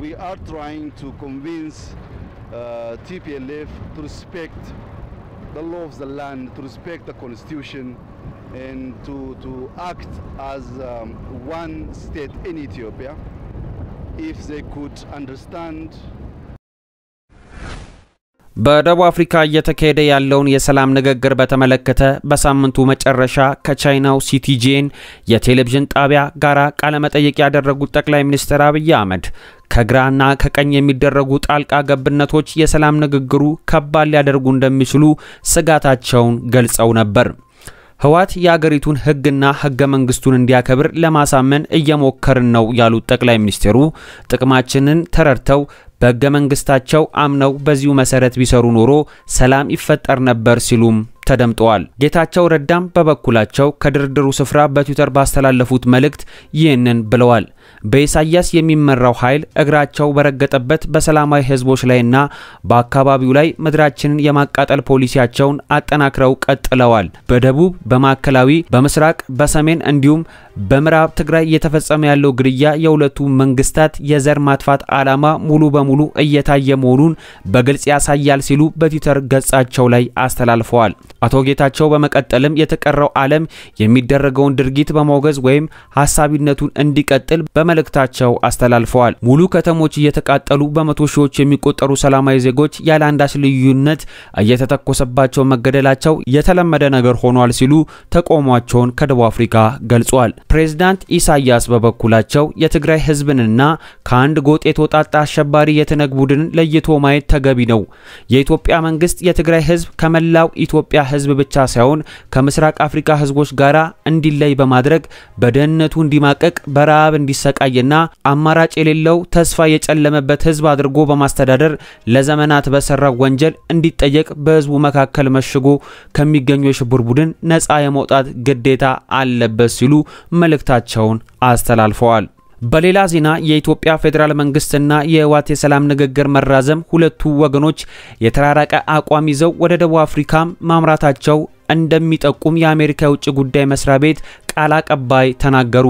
we are trying to convince uh, TPLF to respect the law of the land, to respect the constitution, and to, to act as um, one state in Ethiopia. If they could understand በደቡብ አፍሪካ እየተካሄደ ያለውን የሰላም ንግግር በተመለከተ በሳምንቱ መጨረሻ ከቻይናው ሲቲጄን የቴሌቪዥን ጣቢያ ጋር ቃለመጠይቅ ያደረጉት ጠቅላይ ሚኒስትር አብይ አህመድ ከግራና ከቀኝ የሚደረጉ ጣልቃ ገብነቶች የሰላም ንግግሩ ከባድ ሊያደርጉ እንደሚችሉ ስጋታቸውን ገልጸው ነበር። ህወሓት የአገሪቱን ህግና ህገ መንግስቱን እንዲያከብር ለማሳመን እየሞከርን ነው ያሉት ጠቅላይ ሚኒስትሩ ጥቅማችንን ተረድተው በህገ መንግስታቸው አምነው በዚሁ መሰረት ቢሰሩ ኖሮ ሰላም ይፈጠር ነበር ሲሉም ተደምጠዋል። ጌታቸው ረዳም በበኩላቸው ከድርድሩ ስፍራ በትዊተር ባስተላለፉት መልእክት ይህንን ብለዋል። በኢሳያስ የሚመራው ኃይል እግራቸው በረገጠበት በሰላማዊ ህዝቦች ላይና በአካባቢው ላይ ምድራችንን የማቃጠል ፖሊሲያቸውን አጠናክረው ቀጥለዋል። በደቡብ፣ በማዕከላዊ፣ በምስራቅ፣ በሰሜን እንዲሁም በምዕራብ ትግራይ እየተፈጸመ ያለው ግድያ የሁለቱ መንግስታት የዘር ማጥፋት ዓላማ ሙሉ በሙሉ እየታየ መሆኑን በግልጽ ያሳያል ሲሉ በትዊተር ገጻቸው ላይ አስተላልፈዋል። አቶ ጌታቸው በመቀጠልም የተቀረው ዓለም የሚደረገውን ድርጊት በማውገዝ ወይም ሀሳቢነቱን እንዲቀጥል በመልእክታቸው አስተላልፈዋል። ሙሉ ከተሞች እየተቃጠሉ በመቶ ሺዎች የሚቆጠሩ ሰላማዊ ዜጎች ያለ አንዳች ልዩነት እየተተኮሰባቸው መገደላቸው የተለመደ ነገር ሆኗል ሲሉ ተቃውሟቸውን ከደቡብ አፍሪካ ገልጿል። ፕሬዝዳንት ኢሳያስ በበኩላቸው የትግራይ ህዝብንና ከአንድ ጎጥ የተወጣጣ አሸባሪ የትነግ ቡድንን ለይቶ ማየት ተገቢ ነው። የኢትዮጵያ መንግስት የትግራይ ህዝብ ከመላው ኢትዮጵያ ህዝብ ብቻ ሳይሆን ከምስራቅ አፍሪካ ህዝቦች ጋር እንዲለይ በማድረግ በደህንነቱ እንዲማቀቅ በረሃብ እንዲሰቃይና አማራጭ የሌለው ተስፋ የጨለመበት ህዝብ አድርጎ በማስተዳደር ለዘመናት በሰራው ወንጀል እንዲጠየቅ በህዝቡ መካከል መሽጎ ከሚገኙ የሽብር ቡድን ነፃ የመውጣት ግዴታ አለበት ሲሉ መልእክታቸውን አስተላልፈዋል። በሌላ ዜና የኢትዮጵያ ፌዴራል መንግስትና የህወሓት የሰላም ንግግር መራዘም ሁለቱ ወገኖች የተራራቀ አቋም ይዘው ወደ ደቡብ አፍሪካ ማምራታቸው እንደሚጠቁም የአሜሪካ የውጭ ጉዳይ መስሪያ ቤት ቃል አቀባይ ተናገሩ።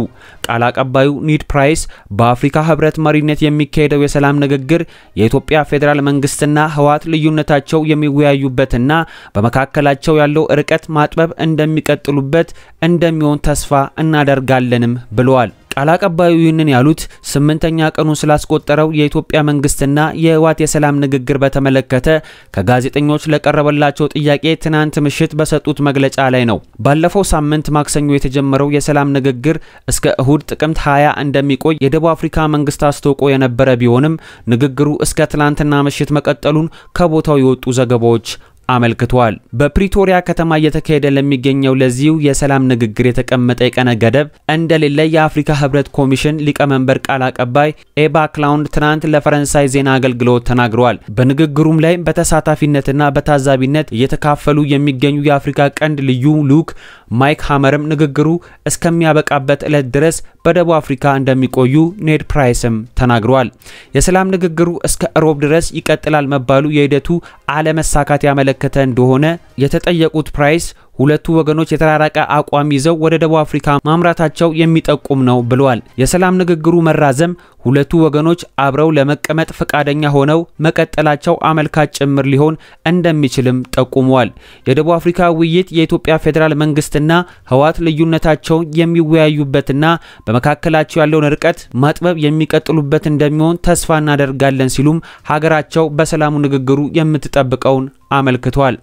ቃል አቀባዩ ኔድ ፕራይስ በአፍሪካ ህብረት መሪነት የሚካሄደው የሰላም ንግግር የኢትዮጵያ ፌዴራል መንግስትና ህወሓት ልዩነታቸው የሚወያዩበትና በመካከላቸው ያለው ርቀት ማጥበብ እንደሚቀጥሉበት እንደሚሆን ተስፋ እናደርጋለንም ብለዋል። ቃል አቀባዩ ይህንን ያሉት ስምንተኛ ቀኑን ስላስቆጠረው የኢትዮጵያ መንግስትና የህወሓት የሰላም ንግግር በተመለከተ ከጋዜጠኞች ለቀረበላቸው ጥያቄ ትናንት ምሽት በሰጡት መግለጫ ላይ ነው። ባለፈው ሳምንት ማክሰኞ የተጀመረው የሰላም ንግግር እስከ እሁድ ጥቅምት 20 እንደሚቆይ የደቡብ አፍሪካ መንግስት አስታውቆ የነበረ ቢሆንም ንግግሩ እስከ ትናንትና ምሽት መቀጠሉን ከቦታው የወጡ ዘገባዎች አመልክቷል። በፕሪቶሪያ ከተማ እየተካሄደ ለሚገኘው ለዚሁ የሰላም ንግግር የተቀመጠ የቀነ ገደብ እንደሌለ የአፍሪካ ህብረት ኮሚሽን ሊቀመንበር ቃል አቀባይ ኤባ ካሎንዶ ትናንት ለፈረንሳይ ዜና አገልግሎት ተናግረዋል። በንግግሩም ላይ በተሳታፊነትና በታዛቢነት እየተካፈሉ የሚገኙ የአፍሪካ ቀንድ ልዩ ልዑክ ማይክ ሀመርም ንግግሩ እስከሚያበቃበት ዕለት ድረስ በደቡብ አፍሪካ እንደሚቆዩ ኔድ ፕራይስም ተናግረዋል። የሰላም ንግግሩ እስከ እሮብ ድረስ ይቀጥላል መባሉ የሂደቱ አለመሳካት ያመለከተ እንደሆነ የተጠየቁት ፕራይስ ሁለቱ ወገኖች የተራራቀ አቋም ይዘው ወደ ደቡብ አፍሪካ ማምራታቸው የሚጠቁም ነው ብለዋል። የሰላም ንግግሩ መራዘም ሁለቱ ወገኖች አብረው ለመቀመጥ ፈቃደኛ ሆነው መቀጠላቸው አመልካች ጭምር ሊሆን እንደሚችልም ጠቁመዋል። የደቡብ አፍሪካ ውይይት የኢትዮጵያ ፌዴራል መንግስትና ህወሓት ልዩነታቸውን የሚወያዩበትና በመካከላቸው ያለውን ርቀት ማጥበብ የሚቀጥሉበት እንደሚሆን ተስፋ እናደርጋለን ሲሉም ሀገራቸው በሰላሙ ንግግሩ የምትጠብቀውን አመልክቷል።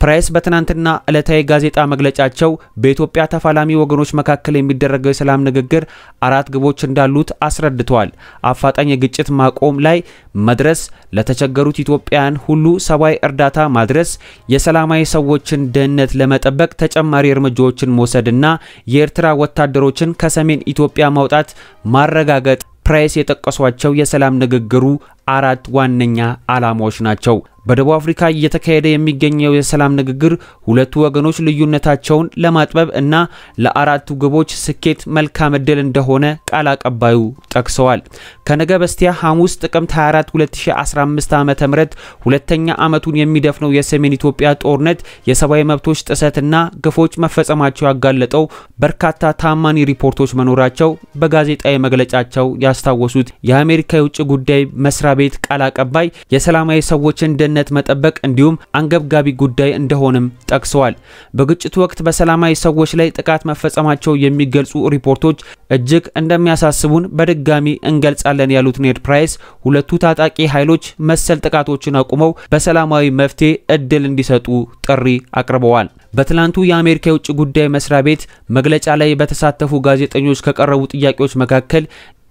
ፕራይስ በትናንትና ዕለታዊ ጋዜጣ መግለጫቸው በኢትዮጵያ ተፋላሚ ወገኖች መካከል የሚደረገው የሰላም ንግግር አራት ግቦች እንዳሉት አስረድተዋል። አፋጣኝ የግጭት ማቆም ላይ መድረስ፣ ለተቸገሩት ኢትዮጵያውያን ሁሉ ሰብአዊ እርዳታ ማድረስ፣ የሰላማዊ ሰዎችን ደህንነት ለመጠበቅ ተጨማሪ እርምጃዎችን መውሰድና የኤርትራ ወታደሮችን ከሰሜን ኢትዮጵያ ማውጣት ማረጋገጥ ፕራይስ የጠቀሷቸው የሰላም ንግግሩ አራት ዋነኛ ዓላማዎች ናቸው። በደቡብ አፍሪካ እየተካሄደ የሚገኘው የሰላም ንግግር ሁለቱ ወገኖች ልዩነታቸውን ለማጥበብ እና ለአራቱ ግቦች ስኬት መልካም ዕድል እንደሆነ ቃል አቀባዩ ጠቅሰዋል። ከነገ በስቲያ ሐሙስ ጥቅምት 24 2015 ዓ ም ሁለተኛ ዓመቱን የሚደፍነው የሰሜን ኢትዮጵያ ጦርነት የሰብአዊ መብቶች ጥሰትና ግፎች መፈጸማቸው ያጋለጠው በርካታ ታማኒ ሪፖርቶች መኖራቸው በጋዜጣዊ መግለጫቸው ያስታወሱት የአሜሪካ የውጭ ጉዳይ መስሪያ ቤት ቃል አቀባይ የሰላማዊ ሰዎችን ደህንነት መጠበቅ እንዲሁም አንገብጋቢ ጉዳይ እንደሆነም ጠቅሰዋል። በግጭቱ ወቅት በሰላማዊ ሰዎች ላይ ጥቃት መፈጸማቸው የሚገልጹ ሪፖርቶች እጅግ እንደሚያሳስቡን በድጋሚ እንገልጻለን ያሉት ኔድ ፕራይስ ሁለቱ ታጣቂ ኃይሎች መሰል ጥቃቶችን አቁመው በሰላማዊ መፍትሄ እድል እንዲሰጡ ጥሪ አቅርበዋል። በትላንቱ የአሜሪካ የውጭ ጉዳይ መስሪያ ቤት መግለጫ ላይ በተሳተፉ ጋዜጠኞች ከቀረቡ ጥያቄዎች መካከል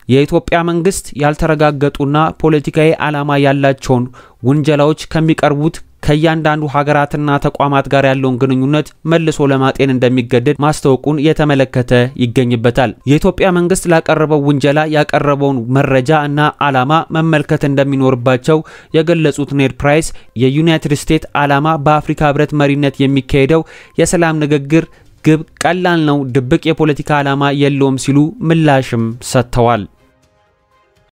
የኢትዮጵያ መንግስት ያልተረጋገጡና ፖለቲካዊ ዓላማ ያላቸውን ውንጀላዎች ከሚቀርቡት ከእያንዳንዱ ሀገራትና ተቋማት ጋር ያለውን ግንኙነት መልሶ ለማጤን እንደሚገደድ ማስታወቁን የተመለከተ ይገኝበታል። የኢትዮጵያ መንግስት ላቀረበው ውንጀላ ያቀረበውን መረጃ እና ዓላማ መመልከት እንደሚኖርባቸው የገለጹት ኔድ ፕራይስ የዩናይትድ ስቴትስ ዓላማ በአፍሪካ ህብረት መሪነት የሚካሄደው የሰላም ንግግር ግብ ቀላል ነው፣ ድብቅ የፖለቲካ ዓላማ የለውም ሲሉ ምላሽም ሰጥተዋል።